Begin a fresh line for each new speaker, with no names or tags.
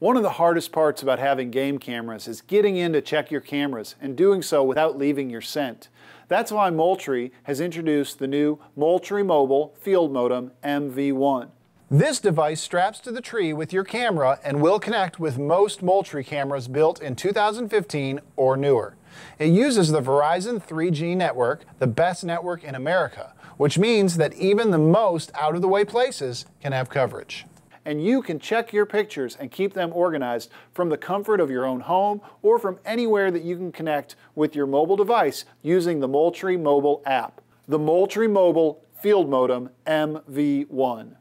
One of the hardest parts about having game cameras is getting in to check your cameras and doing so without leaving your scent. That's why Moultrie has introduced the new Moultrie Mobile Field Modem MV1. This device straps to the tree with your camera and will connect with most Moultrie cameras built in 2015 or newer. It uses the Verizon 3G network, the best network in America, which means that even the most out-of-the-way places can have coverage. And you can check your pictures and keep them organized from the comfort of your own home or from anywhere that you can connect with your mobile device using the Moultrie mobile app. The Moultrie Mobile Field Modem MV1.